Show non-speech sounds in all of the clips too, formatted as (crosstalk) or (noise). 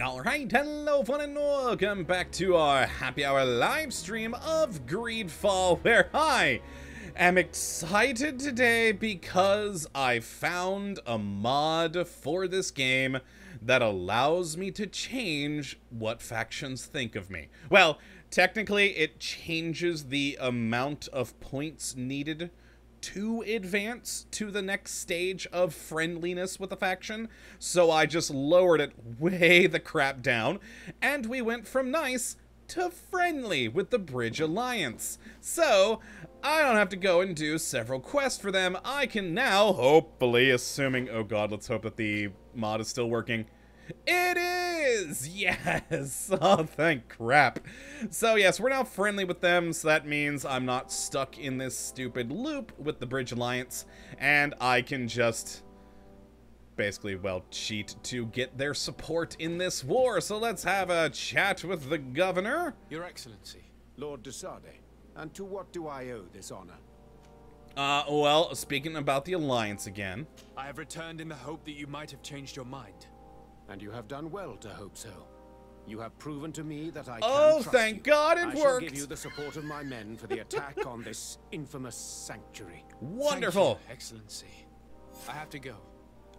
Alright, hello fun and welcome back to our happy hour live stream of Greedfall, where I am excited today because I found a mod for this game that allows me to change what factions think of me. Well, technically it changes the amount of points needed to advance to the next stage of friendliness with a faction, so I just lowered it way the crap down, and we went from nice to friendly with the Bridge Alliance. So, I don't have to go and do several quests for them. I can now, hopefully, assuming, oh god, let's hope that the mod is still working, it is! Yes! (laughs) Oh, thank crap. So yes, we're now friendly with them, so that means I'm not stuck in this stupid loop with the Bridge Alliance, and I can just basically, well, cheat to get their support in this war. So let's have a chat with the governor. Your Excellency. Lord de Sardet, and to what do I owe this honor? Uh, well, speaking about the Alliance again. I have returned in the hope that you might have changed your mind. And you have done well to hope so. You have proven to me that I oh, can trust thank you. God it I worked. shall give you the support of my men for the (laughs) attack on this infamous sanctuary. Wonderful. You, Excellency. I have to go.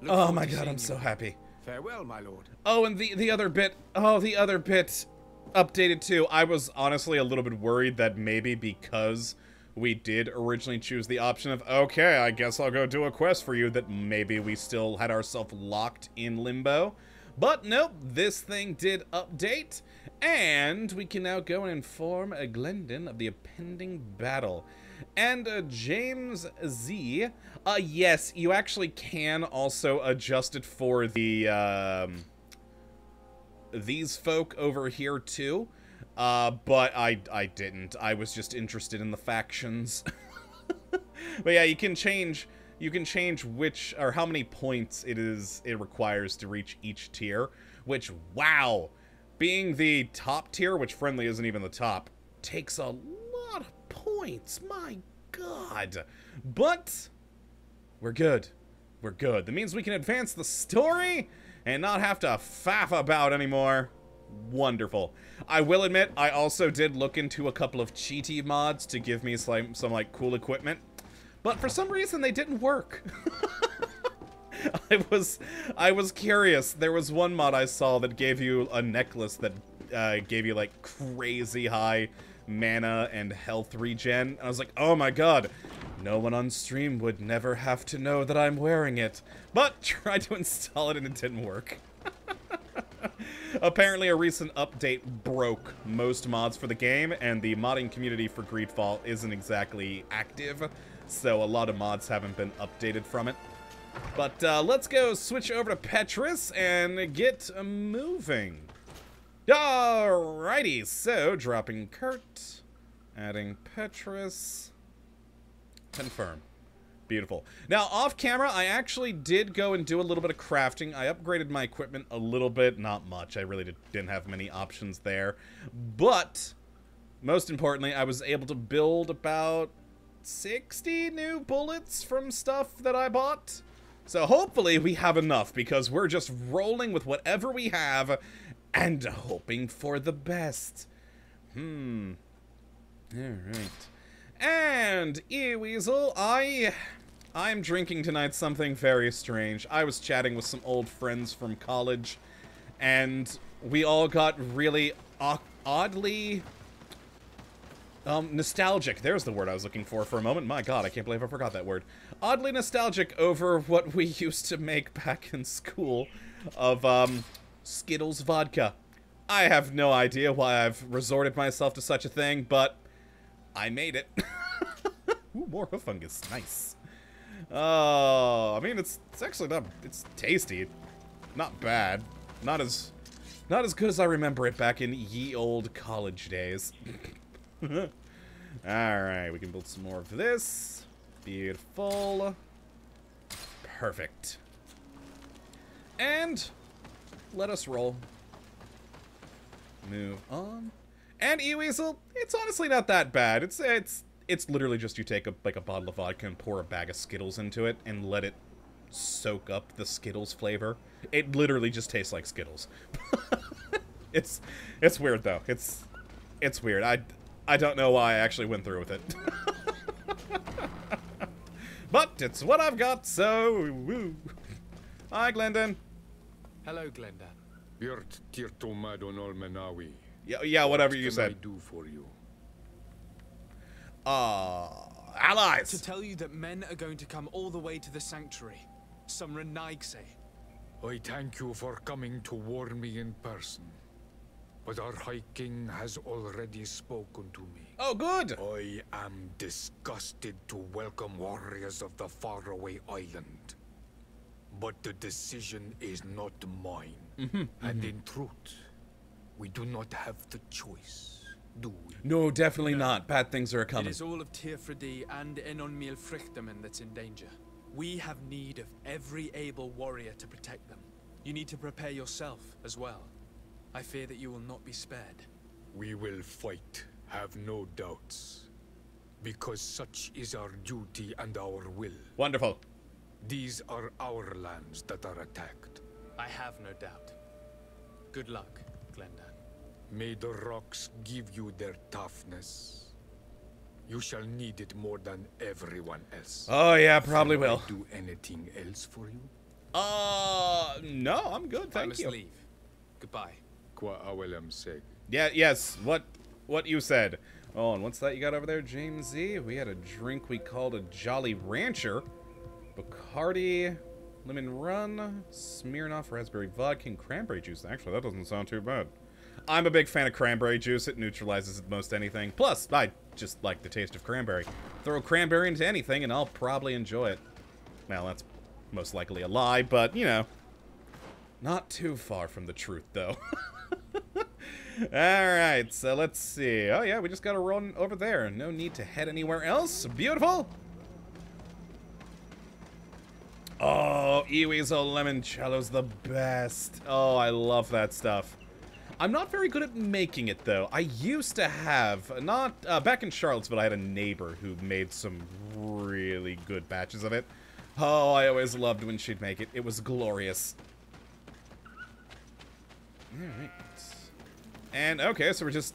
Look Oh my God, I'm you so happy. Farewell, my lord. Oh, and the the other bit. Oh, the other bit updated too. I was honestly a little bit worried that maybe because we did originally choose the option of okay, I guess I'll go do a quest for you that maybe we still had ourselves locked in limbo. But nope, this thing did update, and we can now go and inform Glendon of the impending battle. And uh, James Z, uh, yes, you actually can also adjust it for the um, these folk over here too. Uh, but I I didn't. I was just interested in the factions. (laughs) but yeah, you can change you can change which or how many points it is it requires to reach each tier, which wow, being the top tier, which friendly isn't even the top, takes a lot of points. My god. But we're good. We're good. That means we can advance the story and not have to faff about anymore. Wonderful. I will admit, I also did look into a couple of cheaty mods to give me some, some like, cool equipment. But for some reason, they didn't work. (laughs) I was, I was curious. There was one mod I saw that gave you a necklace that uh, gave you, like, crazy high mana and health regen. I was like, oh my god, no one on stream would never have to know that I'm wearing it. But (laughs) tried to install it and it didn't work. (laughs) Apparently a recent update broke most mods for the game, and the modding community for Greedfall isn't exactly active, so a lot of mods haven't been updated from it. But uh, let's go switch over to Petrus and get moving. Alrighty, so dropping Kurt, adding Petrus, confirm. Beautiful. Now, off camera, I actually did go and do a little bit of crafting. I upgraded my equipment a little bit, not much. I really did, didn't have many options there. But, most importantly, I was able to build about 60 new bullets from stuff that I bought. So hopefully we have enough, because we're just rolling with whatever we have and hoping for the best. Hmm. Alright. And, Eweasel, I... I'm drinking tonight something very strange. I was chatting with some old friends from college, and we all got really oddly... Um, nostalgic. There's the word I was looking for for a moment. My god, I can't believe I forgot that word. Oddly nostalgic over what we (laughs) used to make back in school of, um, Skittles vodka. I have no idea why I've resorted myself to such a thing, but I made it. (laughs) Ooh, more fungus. Nice. Oh, I mean, it's it's actually not. It's tasty. Not bad. Not as not as good as I remember it back in ye old college days. (laughs) All right, we can build some more of this. Beautiful. Perfect. And let us roll. Move on. And Eweasel, it's honestly not that bad. It's it's it's literally just you take a like a bottle of vodka and pour a bag of Skittles into it and let it soak up the Skittles flavor. It literally just tastes like Skittles. (laughs) it's it's weird though. It's it's weird. I I don't know why I actually went through with it. (laughs) but it's what I've got, so woo. Hi, Glendon. Hello, Glendan. Yurt Tirtomadon Olmenawi. Yeah, yeah, whatever you What can I do for you? Uh, allies. To tell you that men are going to come all the way to the sanctuary. Some Renaigse. I thank you for coming to warn me in person. But our High King has already spoken to me. Oh, good. I am disgusted to welcome warriors of the faraway island. But the decision is not mine. Mm-hmm, and in truth, we do not have the choice, do we? No, definitely not. Bad things are It coming. is all of Teer Fradee and Enonmil Frichtamen that's in danger. We have need of every able warrior to protect them. You need to prepare yourself as well. I fear that you will not be spared. We will fight, have no doubts. Because such is our duty and our will. Wonderful. These are our lands that are attacked. I have no doubt. Good luck, Glendan. May the rocks give you their toughness. You shall need it more than everyone else. Oh, yeah, probably Can I will. do anything else for you? Uh, no, I'm good, I thank must you. leave. Goodbye. Yeah, yes, what what you said. Oh, and what's that you got over there, James Z? We had a drink we called a Jolly Rancher. Bacardi, Lemon Rum, Smirnoff Raspberry Vodka, and Cranberry Juice. Actually, that doesn't sound too bad. I'm a big fan of cranberry juice. It neutralizes most anything. Plus, I just like the taste of cranberry. Throw cranberry into anything and I'll probably enjoy it. Well, that's most likely a lie, but, you know, not too far from the truth, though. (laughs) Alright, so let's see. Oh, yeah, we just gotta run over there. No need to head anywhere else. Beautiful. Oh, Iwi's limoncello's the best. Oh, I love that stuff. I'm not very good at making it, though. I used to have, not, uh, back in Charlottesville, I had a neighbor who made some really good batches of it. Oh, I always loved when she'd make it. It was glorious. Alright. And, okay, so we're just...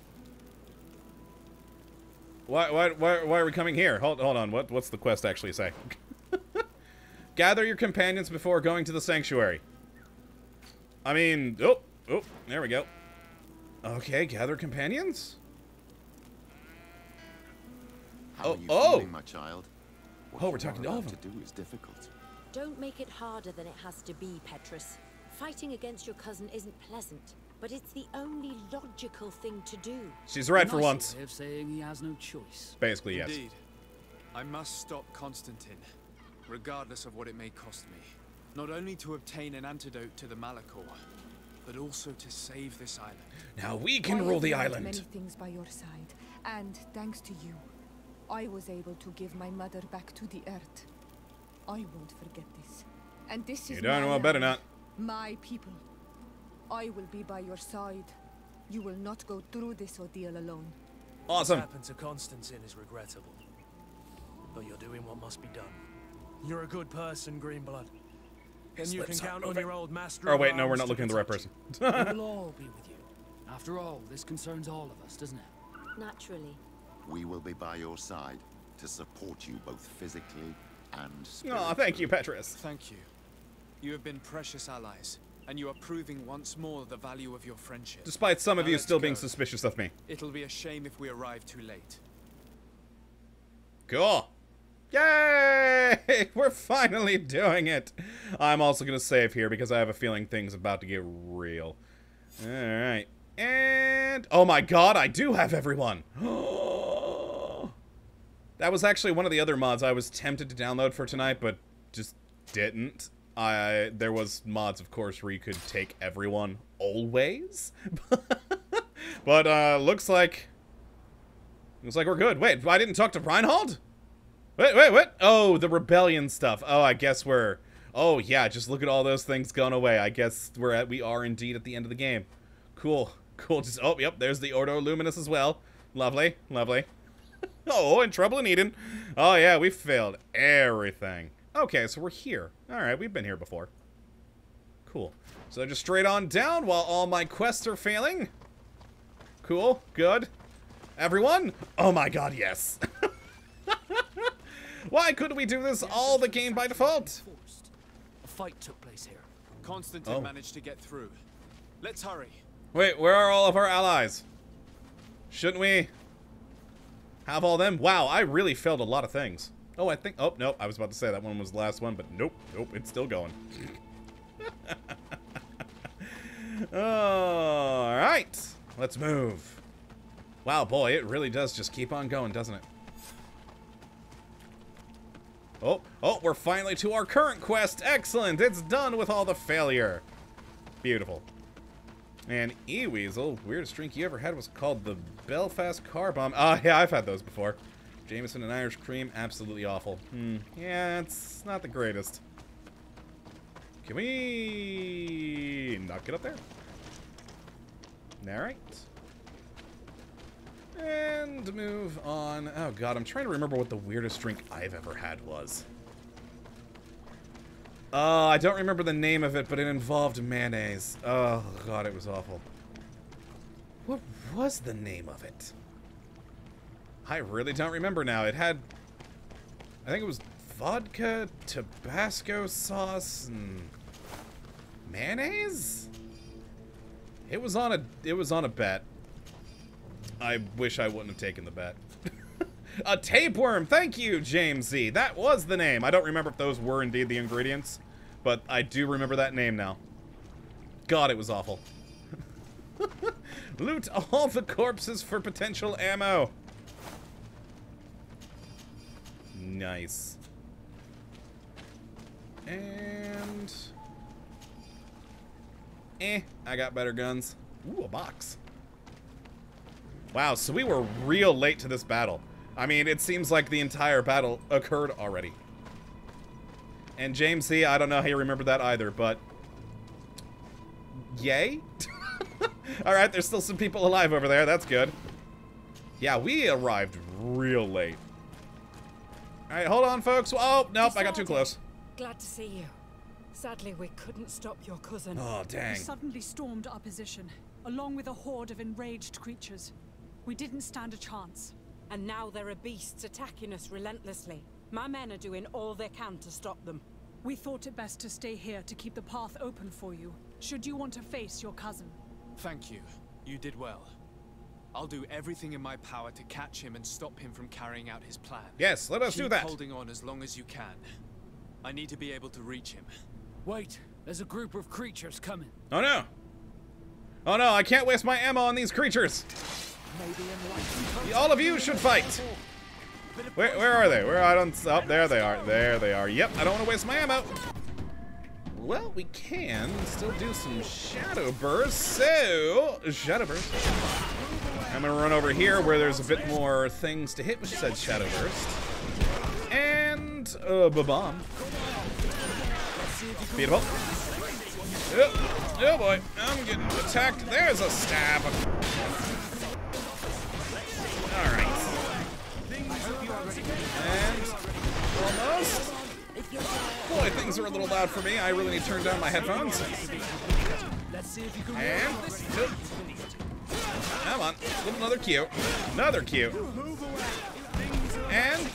Why, why, why, why are we coming here? Hold, hold on, what, what's the quest actually say? (laughs) Gather your companions before going to the sanctuary. I mean, oh, oh, there we go. Okay, gather companions? How Oh, are you oh! feeling, my child? What Oh, we're talking are to about Alvin. to do is difficult. Don't make it harder than it has to be, Petrus. Fighting against your cousin isn't pleasant, but it's the only logical thing to do. She's right for Nice once. way of saying he has no choice. Basically, yes. Indeed. I must stop Constantine, regardless of what it may cost me. Not only to obtain an antidote to the Malichor, but also to save this island. Now we can have rule the learned island. Many things by your side, and thanks to you, I was able to give my mother back to the earth. I won't forget this. And this You is darn my well better not. My people. I will be by your side. You will not go through this ordeal alone. Awesome. What happened to Constantine is regrettable. But you're doing what must be done. You're a good person, Greenblood. And you can lips count on your old master. Oh wait, no, we're not looking at the right person. (laughs) we'll all be with you. After all, this concerns all of us, doesn't it? Naturally. We will be by your side to support you both physically and spiritually. Aw, thank you, Petrus. Thank you. You have been precious allies, and you are proving once more the value of your friendship. Despite some of Now you still being suspicious of me. It'll be a shame if we arrive too late. Cool. Yay! (laughs) We're finally doing it. I'm also going to save here because I have a feeling things about to get real. All right. And oh my god, I do have everyone. (gasps) that was actually one of the other mods I was tempted to download for tonight but just didn't. I there was mods of course where you could take everyone always. (laughs) but uh looks like looks like we're good. Wait, I didn't talk to Reinhold? Wait, wait, what? Oh, the rebellion stuff. Oh, I guess we're. Oh yeah, just look at all those things gone away. I guess we're at. We are indeed at the end of the game. Cool, cool. Just oh, yep. There's the Ordo Luminis as well. Lovely, lovely. (laughs) oh, and Trouble in Eden. Oh yeah, we failed everything. Okay, so we're here. Alright, we've been here before. Cool. So just straight on down while all my quests are failing. Cool. Good. Everyone? Oh my god, yes. (laughs) Why couldn't we do this all the game by default? A fight took place here. Constantine Oh. managed to get through. Let's hurry. Wait, where are all of our allies? Shouldn't we have all them? Wow, I really failed a lot of things. Oh, I think... Oh, nope. I was about to say that one was the last one, but nope. Nope, it's still going. (laughs) all right. Let's move. Wow, boy, it really does just keep on going, doesn't it? Oh, oh, we're finally to our current quest. Excellent. It's done with all the failure. Beautiful. And E-Weasel, weirdest drink you ever had was called the Belfast Car Bomb. Ah, yeah, I've had those before. Jameson and Irish cream, absolutely awful. Hmm, yeah, it's not the greatest. Can we not get up there? Alright. And move on. Oh god, I'm trying to remember what the weirdest drink I've ever had was. Oh, I don't remember the name of it, but it involved mayonnaise. Oh god, it was awful. What was the name of it? I really don't remember now. It had... I think it was vodka, Tabasco sauce, and mayonnaise? It was on a it was on a bet. I wish I wouldn't have taken the bet. (laughs) a tapeworm! Thank you, James Z. That was the name. I don't remember if those were indeed the ingredients, but I do remember that name now. God, it was awful. (laughs) Loot all the corpses for potential ammo. Nice. And... Eh, I got better guns. Ooh, a box. Wow, so we were real late to this battle. I mean, it seems like the entire battle occurred already. And James C., I don't know how you remember that either, but... Yay? (laughs) Alright, there's still some people alive over there. That's good. Yeah, we arrived real late. Alright, hold on, folks. Oh, nope, I got too close. Glad to see you. Sadly, we couldn't stop your cousin. Oh, We dang. suddenly stormed our position, along with a horde of enraged creatures. We didn't stand a chance. And now there are beasts attacking us relentlessly. My men are doing all they can to stop them. We thought it best to stay here to keep the path open for you, should you want to face your cousin. Thank you. You did well. I'll do everything in my power to catch him and stop him from carrying out his plan. Yes, let us Keep do that. holding on as long as you can. I need to be able to reach him. Wait, there's a group of creatures coming. Oh no. Oh no, I can't waste my ammo on these creatures. All of you should fight. Where, where are they? Where I don't. Oh, there they are. There they are. Yep, I don't want to waste my ammo. Well, we can still do some shadow bursts. So, shadow burst. I'm gonna run over here where there's a bit more things to hit, which said shadow burst. And uh, bomb. Beautiful. Oh, oh boy, I'm getting attacked. There's a stab. Alright. And almost. Boy, things are a little loud for me. I really need to turn down my headphones. And nope. Come on, another Q, another Q, and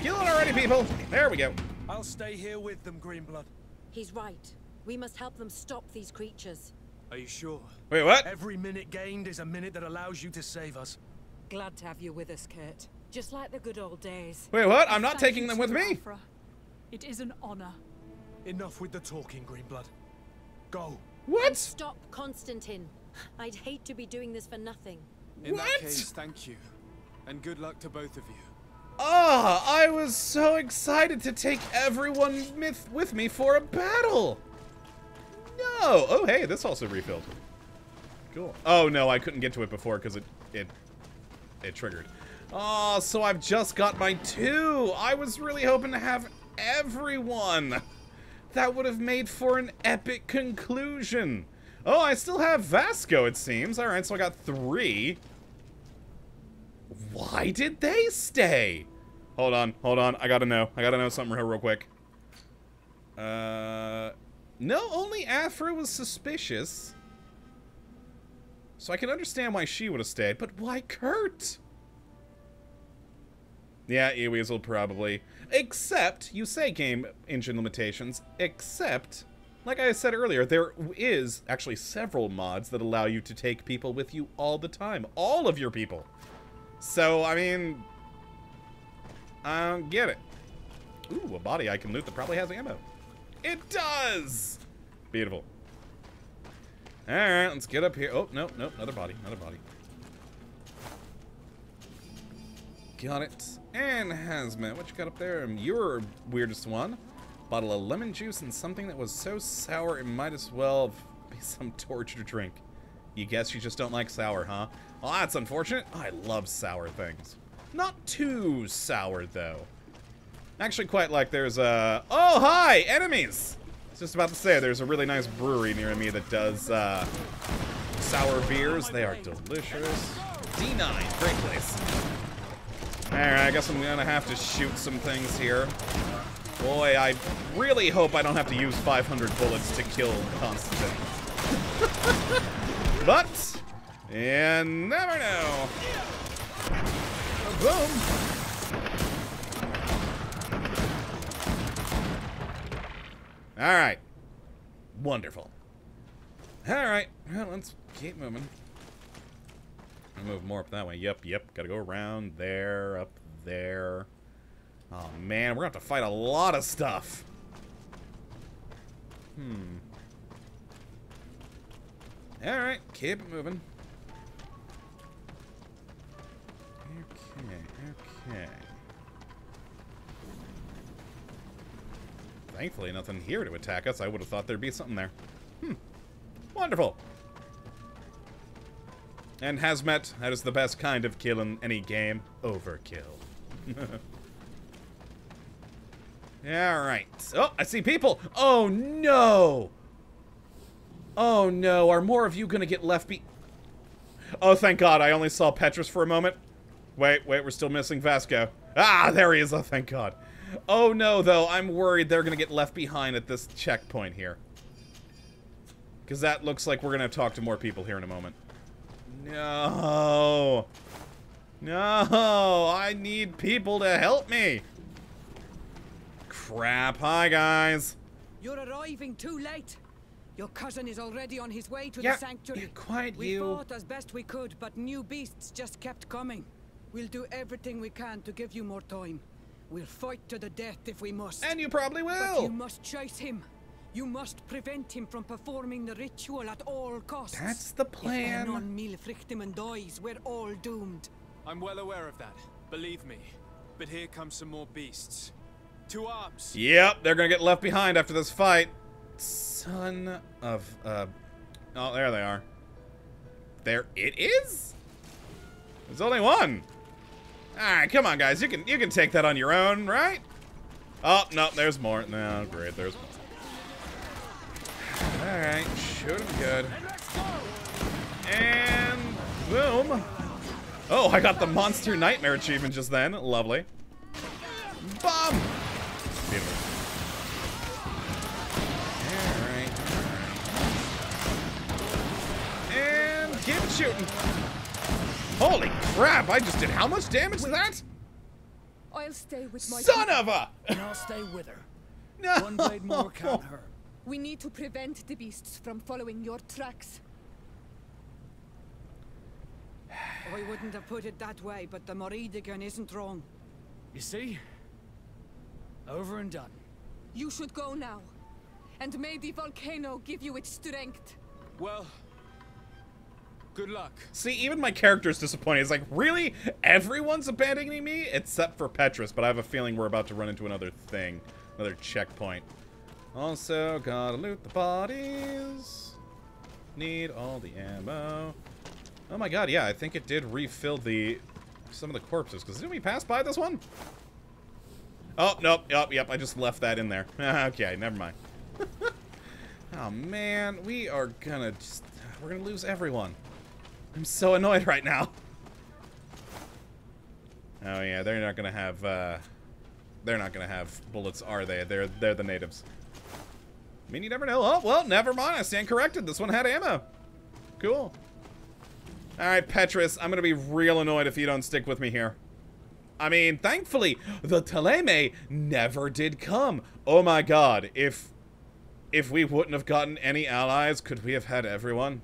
kill it already, people. There we go. I'll stay here with them, Greenblood. He's right. We must help them stop these creatures. Are you sure? Wait, what? Every minute gained is a minute that allows you to save us. Glad to have you with us, Kurt. Just like the good old days. Wait, what? I'm not Thank taking them with me. Afra. It is an honor. Enough with the talking, Greenblood. Go. What? Stop, Constantine. I'd hate to be doing this for nothing. In What? that case, thank you. And good luck to both of you. Ah, I was so excited to take everyone with, with me for a battle. No. Oh, hey, this also refilled. Cool. Oh no, I couldn't get to it before because it it it triggered. Oh, so I've just got my two. I was really hoping to have everyone. That would have made for an epic conclusion. Oh, I still have Vasco, it seems. All right, so I got three. Why did they stay? Hold on, hold on. I gotta know. I gotta know something real, real quick. Uh, no, only Afra was suspicious. So I can understand why she would have stayed, but why Kurt? Yeah, Eweasel probably. Except, you say game engine limitations, except, like I said earlier, there is actually several mods that allow you to take people with you all the time. All of your people. So, I mean, I don't get it. Ooh, a body I can loot that probably has ammo. It does! Beautiful. Alright, let's get up here. Oh, no, no, another body, another body. Got it. And Hazmat, what you got up there? Um, Your weirdest one. Bottle of lemon juice and something that was so sour it might as well be (laughs) some torture drink. You guess you just don't like sour, huh? Well, that's unfortunate. I love sour things. Not too sour, though. Actually, quite like there's a... Oh, hi! Enemies! I was just about to say, there's a really nice brewery near me that does uh, sour beers. They are delicious. D9, great place. Alright, I guess I'm gonna have to shoot some things here. Boy, I really hope I don't have to use 500 bullets to kill Constantine. (laughs) but, and never know. Boom! Alright. Wonderful. Alright, well, let's keep moving. I'll move more up that way. Yep, yep. Gotta go around there, up there. Oh, man. We're gonna have to fight a lot of stuff. Hmm. Alright, keep it moving. Okay, okay. Thankfully, nothing here to attack us. I would have thought there'd be something there. Hmm. Wonderful. And Hazmat, that is the best kind of kill in any game. Overkill. (laughs) yeah, right. Oh, I see people. Oh, no. Oh, no. Are more of you going to get left be... Oh, thank God. I only saw Petrus for a moment. Wait, wait. We're still missing Vasco. Ah, there he is. Oh, thank God. Oh, no, though. I'm worried they're going to get left behind at this checkpoint here. Because that looks like we're going to talk to more people here in a moment. No. No, I need people to help me. Crap. Hi, guys. You're arriving too late. Your cousin is already on his way to Yeah, the sanctuary. quite we you. fought as best we could, but new beasts just kept coming. We'll do everything we can to give you more time. We'll fight to the death if we must. And you probably will. But will. you must chase him. You must prevent him from performing the ritual at all costs. That's the plan. If Enon Milfrichtiman dies, we're all doomed. I'm well aware of that, believe me. But here come some more beasts. To arms! Yep, they're gonna get left behind after this fight. Son of uh Oh, there they are. There it is? There's only one. Alright, come on guys. You can you can take that on your own, right? Oh, no, there's more. No, great, there's more. Alright, shoot him good. And boom. Oh, I got the Monster Nightmare achievement just then. Lovely. Bomb! Beautiful. Alright, alright. And keep it shooting. Holy crap, I just did how much damage to that? I'll stay with my Son of a! And I'll stay with her. (laughs) No! One blade more can't hurt. We need to prevent the beasts from following your tracks. I wouldn't have put it that way, but the Moridigan isn't wrong. You see? Over and done. You should go now. And may the volcano give you its strength. Well, good luck. See, even my character is disappointed. It's like, really? Everyone's abandoning me? Except for Petrus, but I have a feeling we're about to run into another thing. Another checkpoint. Also, gotta loot the bodies. Need all the ammo. Oh my god, yeah, I think it did refill the some of the corpses, because didn't we pass by this one? Oh, nope, yep, yep, I just left that in there. (laughs) okay, never mind. (laughs) oh man, we are gonna just, we're gonna lose everyone. I'm so annoyed right now. Oh yeah, they're not gonna have, uh... They're not gonna have bullets, are they? They're, they're the natives. I mean, you never know. Oh, well, never mind. I stand corrected. This one had ammo. Cool. Alright, Petrus, I'm gonna be real annoyed if you don't stick with me here. I mean, thankfully, the Thélème never did come. Oh my god, if... If we wouldn't have gotten any allies, could we have had everyone?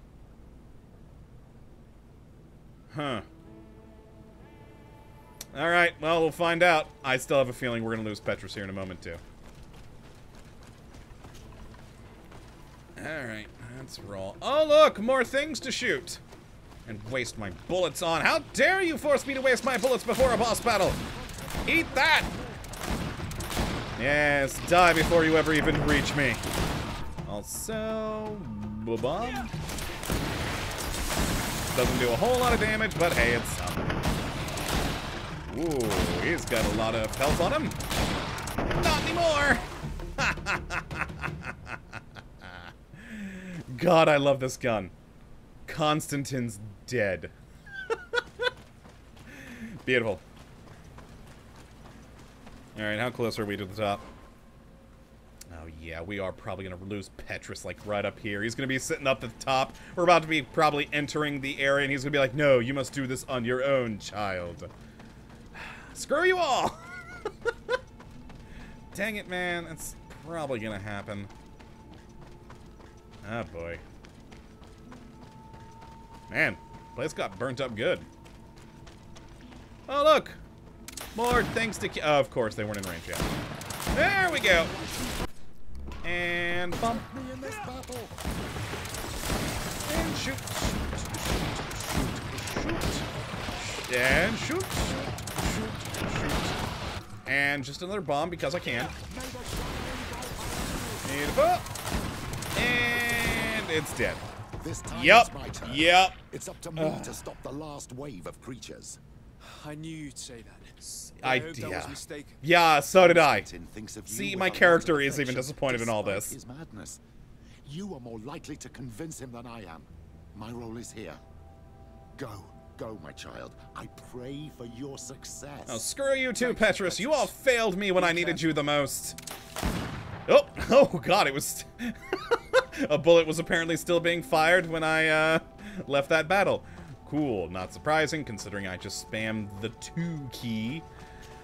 Huh. Alright, well, we'll find out. I still have a feeling we're gonna lose Petrus here in a moment, too. Alright, let's roll. Oh, look! More things to shoot! And waste my bullets on. How dare you force me to waste my bullets before a boss battle? Eat that! Yes, die before you ever even reach me. Also, bomb. Doesn't do a whole lot of damage, but hey, it's something. Ooh, he's got a lot of health on him. Not anymore! (laughs) God, I love this gun. Constantine's dead. Beautiful. Alright, how close are we to the top? Oh yeah, we are probably gonna lose Petrus like right up here. He's gonna be sitting up at the top. We're about to be probably entering the area and he's gonna be like, no, you must do this on your own, child. (sighs) Screw you all! (laughs) Dang it, man. It's probably gonna happen. Oh boy. Man, place got burnt up good. Oh, look! More things to... Oh, of course, they weren't in range yet. There we go! And bump. me in And shoot. Shoot. Shoot. And shoot. Shoot. Shoot. And just another bomb because I can. And it's dead. This time Yep. it's my turn. Yep. It's up to me to stop the last wave of creatures. I knew you'd say that. I, hope that was yeah. mistaken. Yeah, so did I. Constantine thinks of you See, my character is even disappointed in all this. His madness. You are more likely to convince him than I am. My role is here. Go, go, my child. I pray for your success. Oh, screw you too, Petrus. You all failed me when I needed you the most. Oh, (laughs) oh god, it was... (laughs) (laughs) (laughs) a bullet was apparently still being fired when I, uh, left that battle. Cool, not surprising, considering I just spammed the 2 key.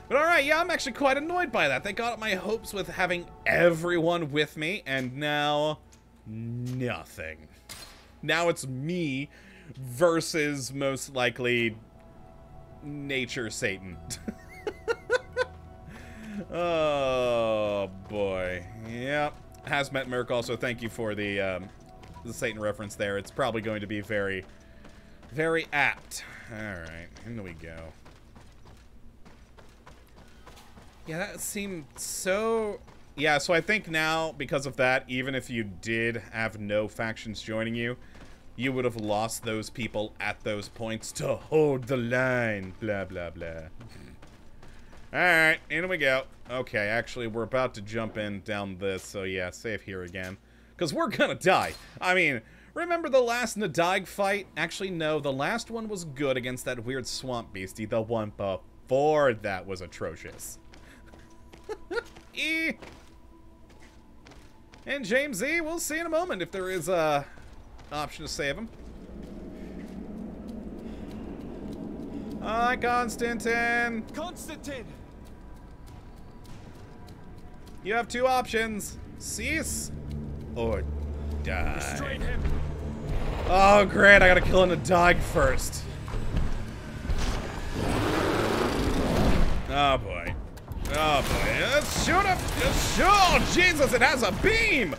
But alright, yeah, I'm actually quite annoyed by that. They got up my hopes with having everyone with me, and now... nothing. Now it's me versus, most likely, Nature Satan. (laughs) oh, boy. Yep. Hazmat Merc also, thank you for the, um, the Satan reference there. It's probably going to be very, very apt. Alright, in we go. Yeah, that seemed so... Yeah, so I think now, because of that, even if you did have no factions joining you, you would have lost those people at those points to hold the line. Blah, blah, blah. Alright, in we go. Okay, actually, we're about to jump in down this, so yeah, save here again. Because we're gonna die. I mean, remember the last Nadaig fight? Actually, no, the last one was good against that weird swamp beastie. The one before that was atrocious. (laughs) e. And James Z, we'll see in a moment if there is a option to save him. Hi, Constantine. Constantine! You have two options. Cease or die. Oh, great. I gotta kill him a dog first. Oh, boy. Oh, boy. Let's shoot him. Just shoot. Oh, Jesus, it has a beam.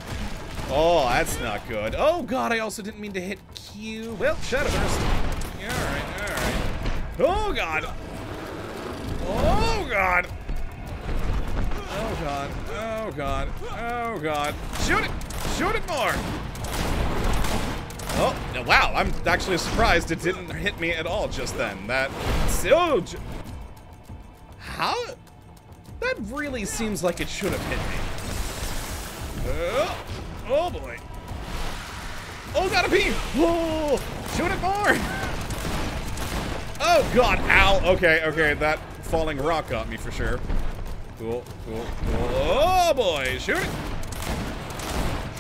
Oh, that's not good. Oh, God, I also didn't mean to hit Q. Well, shut Burst. Yeah, all right, all right. Oh, God. Oh, God. Oh, God. Oh, God. Oh, God. Shoot it. Shoot it more. Oh, wow. I'm actually surprised it didn't hit me at all just then. That... J- How... That really seems like it should have hit me. Oh, oh boy. Oh, got a beam! Oh, shoot it more! Oh god, ow. Okay, okay, that falling rock got me for sure. Cool, cool, cool. Oh boy, shoot it!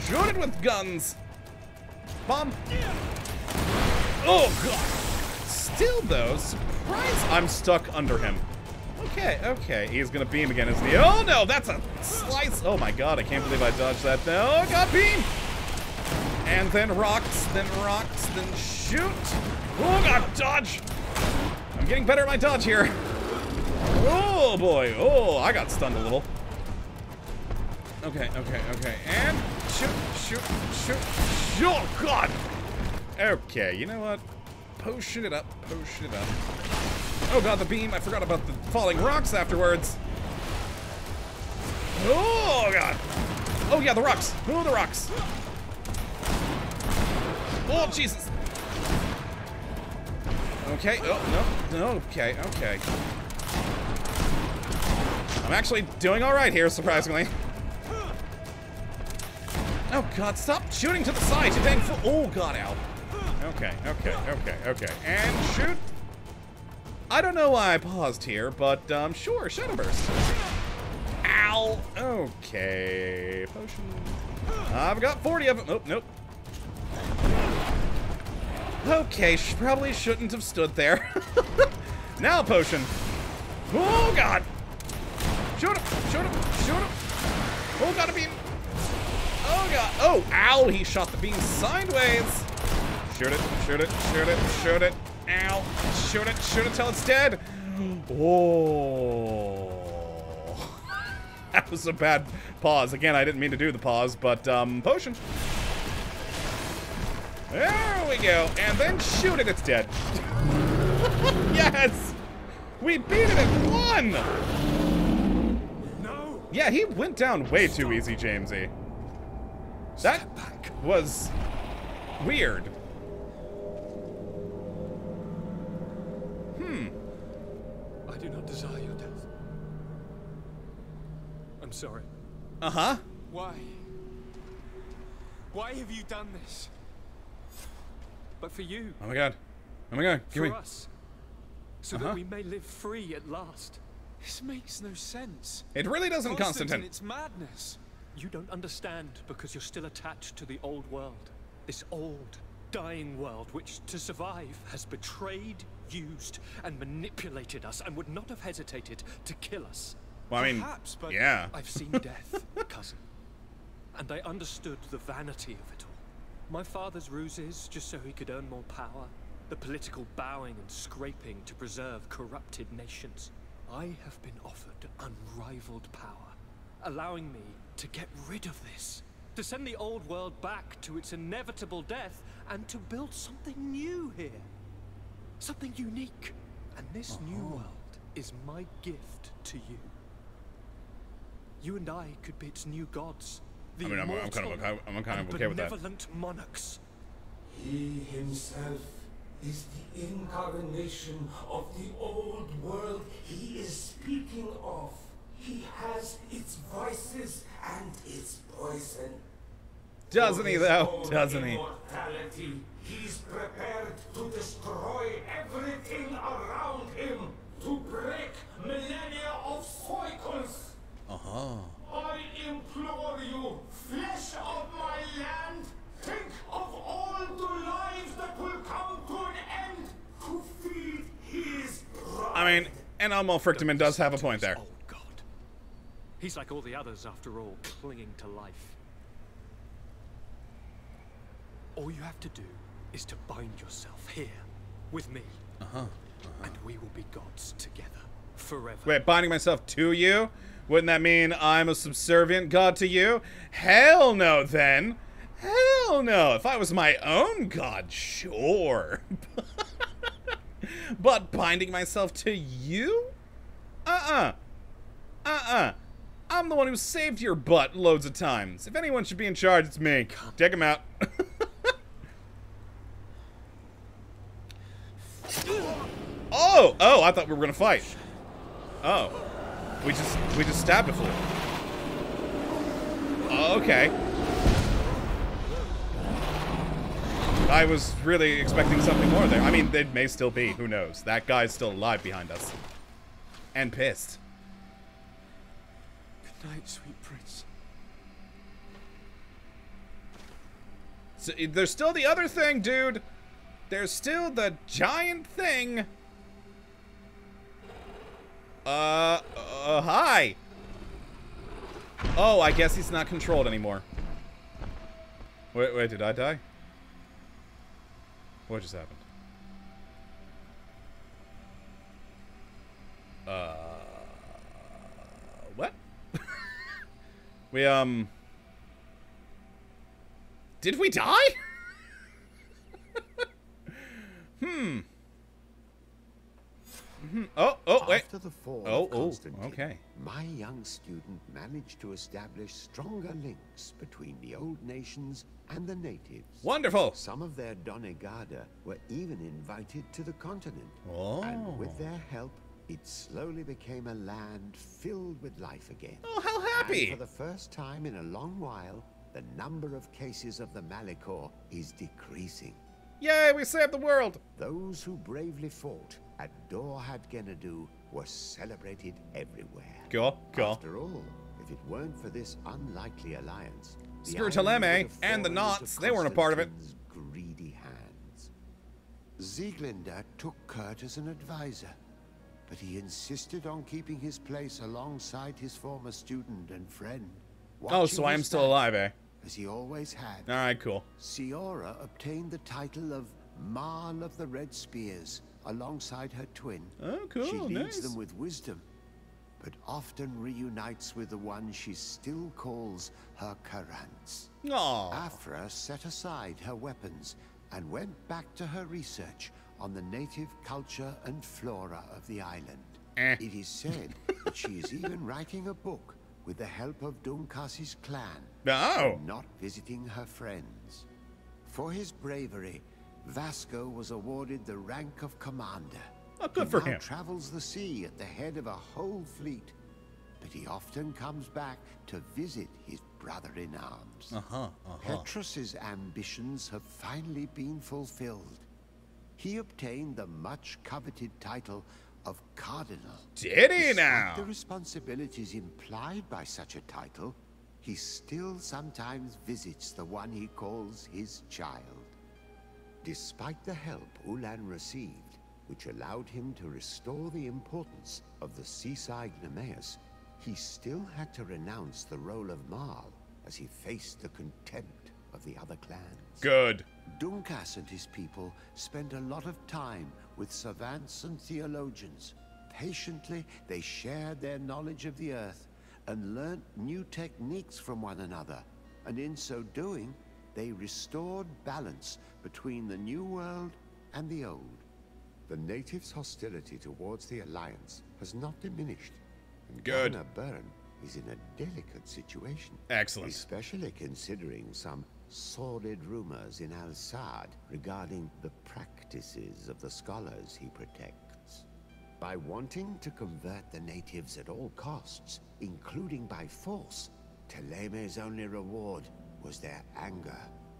Shoot it with guns! Bomb! Oh god! Still though, surprise! I'm stuck under him. Okay, okay. He's gonna beam again, isn't he? Oh no, that's a slice! Oh my god, I can't believe I dodged that. Oh god, beam! And then rocks, then rocks, then shoot! Oh god, dodge! I'm getting better at my dodge here. Oh boy, oh, I got stunned a little. Okay, okay, okay, and shoot, shoot, shoot, oh god! Okay, you know what? Potion it up, potion it up. Oh god, the beam, I forgot about the falling rocks afterwards. Oh god! Oh yeah, the rocks! Oh, the rocks! Oh, Jesus! Okay, oh, no, no, okay, okay. I'm actually doing alright here, surprisingly. Oh god, stop shooting to the side, you dang fool. Oh god, ow. Okay, okay, okay, okay. And shoot. I don't know why I paused here, but um, sure, Shadow Burst. Ow. Okay, potion. I've got 40 of them. Oh, nope. Okay, sh probably shouldn't have stood there. (laughs) now potion. Oh god. Shoot him, shoot him, shoot him. Oh god, a beam. Oh god. Oh, ow, he shot the beam sideways. Shoot it, shoot it, shoot it, shoot it. Ow. Shoot it, shoot it till it's dead. Oh. (laughs) that was a bad pause. Again, I didn't mean to do the pause, but um, potion. There we go. And then shoot it, it's dead. (laughs) yes! We beat it in one! Yeah, he went down way too easy, Jamesy. That was weird. Hmm. I do not desire your death. I'm sorry. Uh-huh. Why? Why have you done this? But for you. Oh my god. Oh my god. Give for me. us. So Uh-huh. that we may live free at last. This makes no sense. It really doesn't, Constantine. It's madness. You don't understand because you're still attached to the old world. This old, dying world which, to survive, has betrayed, used, and manipulated us and would not have hesitated to kill us. Well, I mean, Perhaps, but yeah. I've seen (laughs) death, cousin. And I understood the vanity of it all. My father's ruses just so he could earn more power. The political bowing and scraping to preserve corrupted nations. I have been offered unrivaled power, allowing me to get rid of this. To send the old world back to its inevitable death and to build something new here. Something unique. And this uh-huh. new world is my gift to you. You and I could be its new gods. The I mean, I'm- I'm kind of okay- I'm kind of and okay with that. benevolent monarchs. He himself is the incarnation of the old world he is speaking of. He has its vices and its poison. Doesn't he, though? Doesn't he? Immortality, he's prepared to destroy everything around him, to break millennia of cycles. Uh-huh. I and Elmo Frictiman does have a point there. Oh God. He's like all the others, after all, clinging to life. All you have to do is to bind yourself here with me, Uh-huh. and we will be gods together forever. Wait, binding myself to you? Wouldn't that mean I'm a subservient god to you? Hell no, then. Hell no. If I was my own god, sure. (laughs) but binding myself to you? Uh-uh. Uh-uh. I'm the one who saved your butt loads of times. If anyone should be in charge, it's me. Take him out. (laughs) oh! Oh, I thought we were gonna fight. Oh. We just we just stabbed. Oh, okay. I was really expecting something more there. I mean, it may still be. Who knows? That guy's still alive behind us. And pissed. Good night, sweet prince. So, there's still the other thing, dude. There's still the giant thing. Uh, uh, hi. Oh, I guess he's not controlled anymore. Wait, wait, did I die? What just happened? Uh, what? (laughs) we, um... Did we die? (laughs) hmm. Hmm. Oh, oh, wait. After the fall oh, of oh, okay. my young student managed to establish stronger links between the old nations and the natives. Wonderful. Some of their Donegada were even invited to the continent. Oh. And with their help, it slowly became a land filled with life again. Oh, how happy! And for the first time in a long while, the number of cases of the Malichor is decreasing. Yay, we saved the world! Those who bravely fought at Dorhad Genadu were celebrated everywhere. Cool, cool. After all, if it weren't for this unlikely alliance, the Spiritaleme and the Nauts, they weren't a part of it. Greedy hands. Took Kurt as an advisor, but he insisted on keeping his place alongside his former student and friend. Oh, so I am still alive, eh? As he always had. Alright, cool. Siora obtained the title of Marl of the Red Spears alongside her twin. Oh, cool, She leads nice. them with wisdom, but often reunites with the one she still calls her Karants. Aww. Aphra set aside her weapons and went back to her research on the native culture and flora of the island. Eh. It is said that she is even (laughs) writing a book with the help of Dunkasi's clan. Oh. and Not visiting her friends. For his bravery, Vasco was awarded the rank of commander. Oh, good he for now him. travels the sea at the head of a whole fleet, but he often comes back to visit his brother in arms. Uh-huh, uh-huh. Petrus's ambitions have finally been fulfilled. He obtained the much coveted title of Cardinal. Did he Despite now? the responsibilities implied by such a title, he still sometimes visits the one he calls his child. Despite the help Ulan received, which allowed him to restore the importance of the seaside Nemeus, he still had to renounce the role of Marl as he faced the contempt of the other clans. Good. Dunkas and his people spent a lot of time with savants and theologians. Patiently, they shared their knowledge of the earth and learnt new techniques from one another. And in so doing, they restored balance between the new world and the old. The natives' hostility towards the Alliance has not diminished. And Good. Governor Byrne is in a delicate situation. Excellent. Especially considering some sordid rumors in Al Saad regarding the practices of the scholars he protects. By wanting to convert the natives at all costs, including by force, Thélème's only reward was their anger.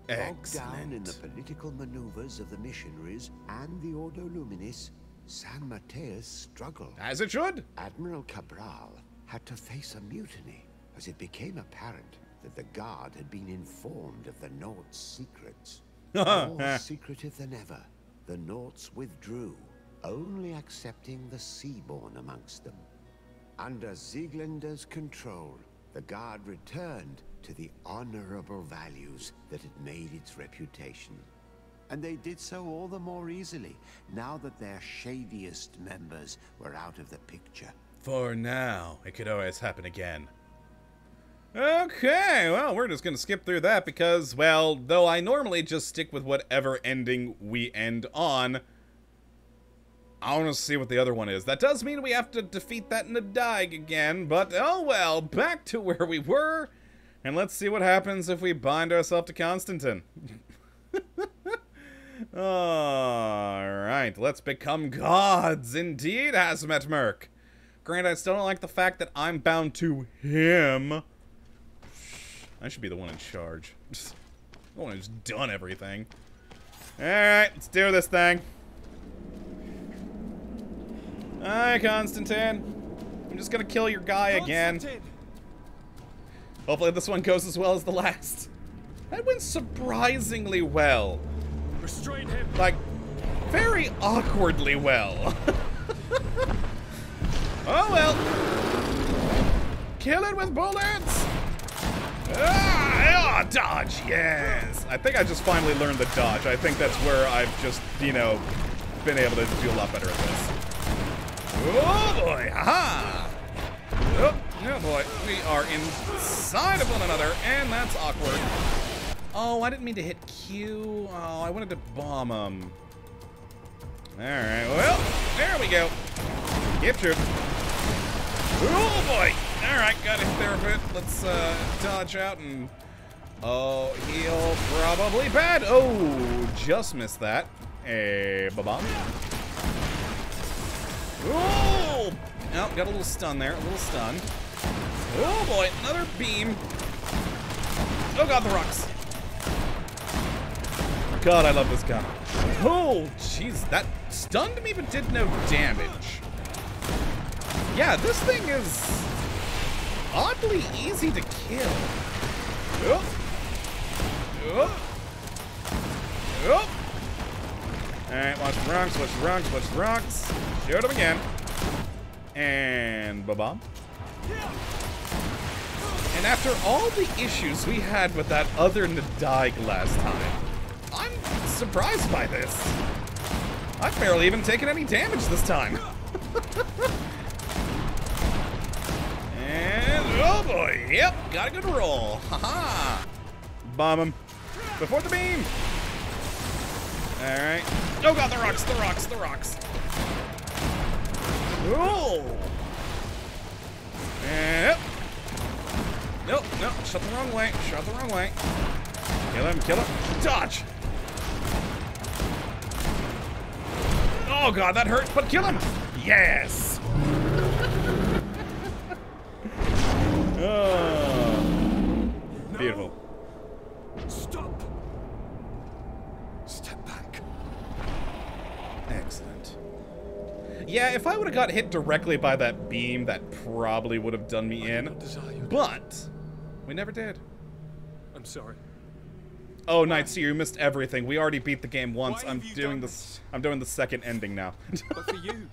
Bogged down in the political maneuvers of the missionaries and the Ordo Luminis, San Matheus struggled. As it should. Admiral Cabral had to face a mutiny as it became apparent that the Guard had been informed of the Naut's secrets. (laughs) More secretive than ever, the Nauts withdrew, only accepting the Seaborn amongst them. Under Sieglinder's control, the Guard returned to the honorable values that had made its reputation. And they did so all the more easily, now that their shadiest members were out of the picture. For now, it could always happen again. Okay, well, we're just gonna skip through that because, well, though I normally just stick with whatever ending we end on, I want to see what the other one is. That does mean we have to defeat that Nadaig again, but oh well, back to where we were, and let's see what happens if we bind ourselves to Constantine. (laughs) Alright, let's become gods indeed, Hazmat Merc. Granted, I still don't like the fact that I'm bound to him. I should be the one in charge. (laughs) the one who's done everything. Alright, let's do this thing. Hi, Constantine. I'm just gonna kill your guy again. Hopefully this one goes as well as the last. That went surprisingly well. Restrain him. Like, very awkwardly well. (laughs) oh well. Kill it with bullets! Ah, ah, dodge, yes! I think I just finally learned the dodge. I think that's where I've just, you know, been able to do a lot better at this. Oh boy, aha! Oh, oh boy, we are inside of one another, and that's awkward. Oh, I didn't mean to hit Q. Oh, I wanted to bomb him. Alright, well, there we go. Gift troop. Oh boy! Alright, got hit there a bit. Let's uh, dodge out and... Oh, he'll probably bad. Oh, just missed that. Hey, ba-bomb. Oh! Oh, got a little stun there, a little stun. Oh boy, another beam. Oh god, the rocks. God, I love this gun. Oh, jeez, that stunned me but did no damage. Yeah, this thing is oddly easy to kill. Oh. Oh. Oh. Alright, watch rocks, watch rocks, watch rocks. Shoot him again. And ba-bomb. And after all the issues we had with that other Nadaig last time, I'm surprised by this. I've barely even taken any damage this time. (laughs) and, oh boy, yep, got a good roll. Haha. -ha. Bomb him. Before the beam. Alright. Oh god, the rocks, the rocks, the rocks. Oh! Yep. Nope, nope, shut the wrong way, shut the wrong way. Kill him, kill him. Dodge! Oh god, that hurt, but kill him! Yes! (laughs) oh. Beautiful. Yeah, if I would have got hit directly by that beam, that probably would have done me in. But we never did. I'm sorry. Oh, Night Seer, you missed everything. We already beat the game once. I'm doing this. I'm doing the second ending now. but for you,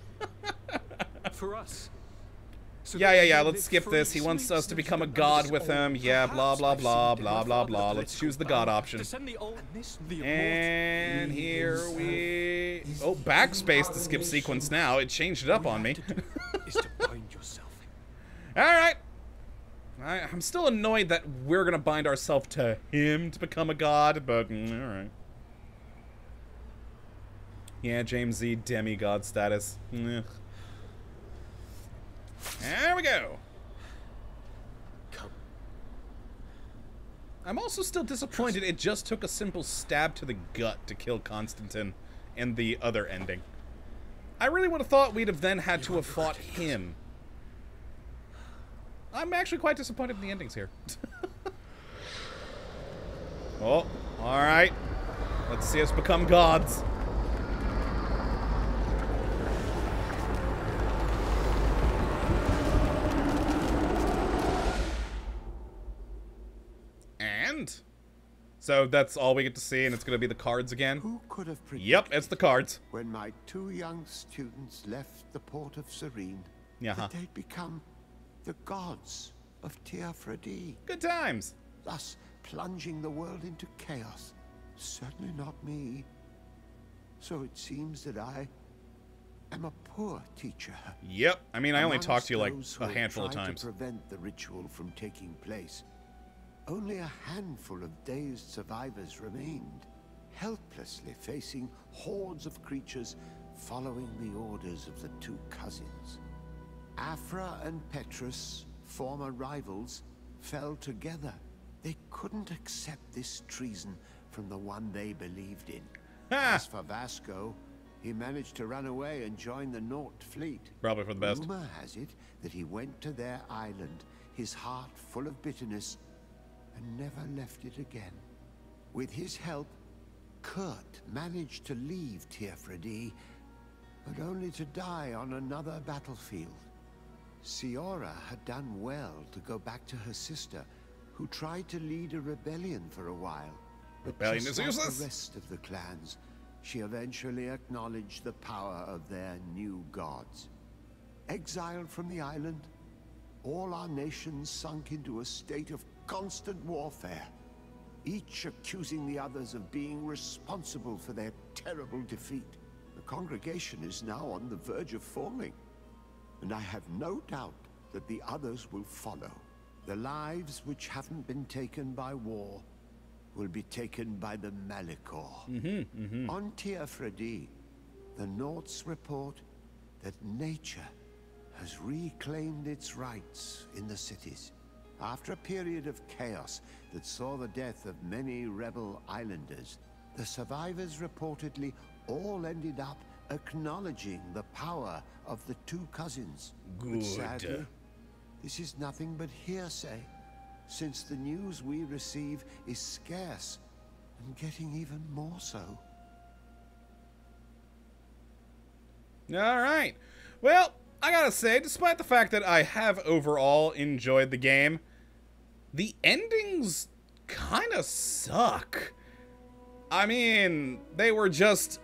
(laughs) for us. Yeah, yeah, yeah. Let's skip this. He wants us to become a god with him. Yeah, blah, blah, blah, blah, blah, blah. Let's choose the god option. And here we... Oh, backspace to skip sequence now. It changed it up on me. Alright. I'm still annoyed that we're going to bind ourselves to him to become a god, but mm, alright. Yeah, James Z, demigod status. Ugh. There we go. Come. I'm also still disappointed it just took a simple stab to the gut to kill Constantine in the other ending. I really would have thought we'd have then had to have fought him. I'm actually quite disappointed in the endings here. (laughs) oh, alright. Let's see us become gods. And so that's all we get to see, and it's going to be the cards again. Who could have predicted Yep, it's the cards. When my two young students left the port of Serene, yeah, that they'd become the gods of Teer Fradee. Good times. Thus plunging the world into chaos. Certainly not me. So it seems that I am a poor teacher. Yep. I mean, I only talked to you like a handful of times. To prevent the ritual from taking place. Only a handful of dazed survivors remained, helplessly facing hordes of creatures following the orders of the two cousins. Aphra and Petrus, former rivals, fell together. They couldn't accept this treason from the one they believed in. As for Vasco, he managed to run away and join the Naut fleet. Probably for the best. Rumor has it that he went to their island, his heart full of bitterness, and never left it again. With his help, Kurt managed to leave Teer Fradee, but only to die on another battlefield. Siora had done well to go back to her sister, who tried to lead a rebellion for a while. But Rebellion just is like useless. the rest of the clans, she eventually acknowledged the power of their new gods. Exiled from the island, all our nations sunk into a state of constant warfare, each accusing the others of being responsible for their terrible defeat. The congregation is now on the verge of forming, and I have no doubt that the others will follow. The lives which haven't been taken by war will be taken by the Malichor. Mm-hmm, mm-hmm. On Teer Fradee, the Nauts report that nature has reclaimed its rights in the cities. After a period of chaos that saw the death of many rebel islanders, the survivors reportedly all ended up acknowledging the power of the two cousins. Good. But sadly, this is nothing but hearsay, since the news we receive is scarce and getting even more so. All right. Well, I gotta say, despite the fact that I have overall enjoyed the game, the endings kind of suck. I mean, they were just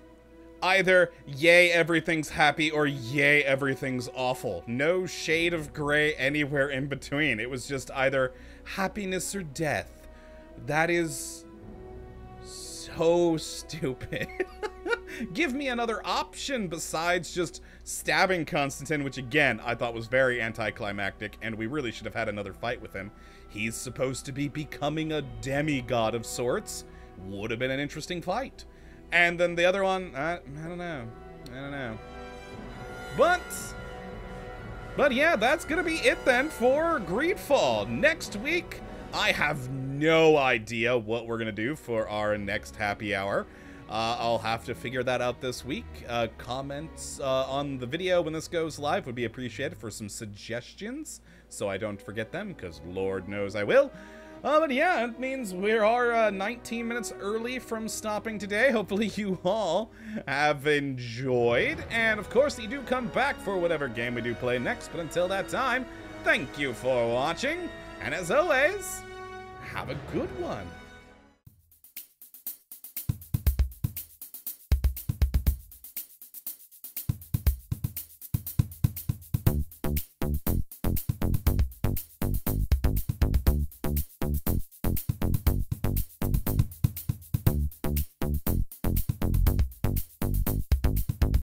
either yay, everything's happy, or yay, everything's awful. No shade of gray anywhere in between. It was just either happiness or death. That is so (laughs) stupid. Give me another option besides just stabbing Constantine, which again, I thought was very anticlimactic, and we really should have had another fight with him. He's supposed to be becoming a demigod of sorts. Would have been an interesting fight. And then the other one, uh, I don't know. I don't know. But, but yeah, that's gonna be it then for Greedfall. Next week, I have no idea what we're gonna do for our next happy hour. Uh, I'll have to figure that out this week. Uh, comments uh, on the video when this goes live would be appreciated for some suggestions, so I don't forget them, because Lord knows I will. Uh, but yeah, it means we are uh, 19 minutes early from stopping today. Hopefully (laughs) you all have enjoyed. And of course, you do come back for whatever game we do play next. But until that time, thank you for watching. And as always, have a good one.